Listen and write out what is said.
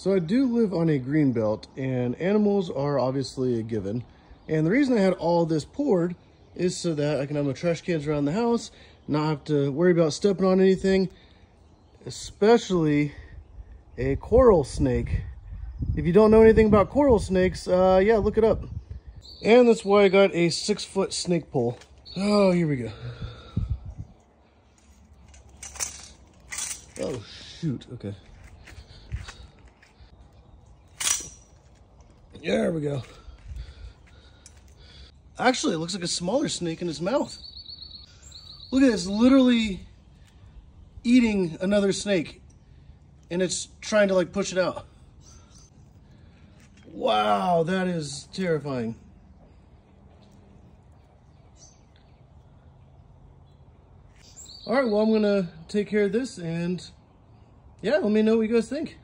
So I do live on a green belt and animals are obviously a given. And the reason I had all this poured is so that I can have my trash cans around the house, not have to worry about stepping on anything, especially a coral snake. If you don't know anything about coral snakes, uh, yeah, look it up. And that's why I got a six foot snake pole. Oh, here we go. Oh, shoot, okay. There we go. Actually, it looks like a smaller snake in its mouth. Look at this, literally eating another snake. And it's trying to like push it out. Wow, that is terrifying. All right, well, I'm gonna take care of this and yeah, let me know what you guys think.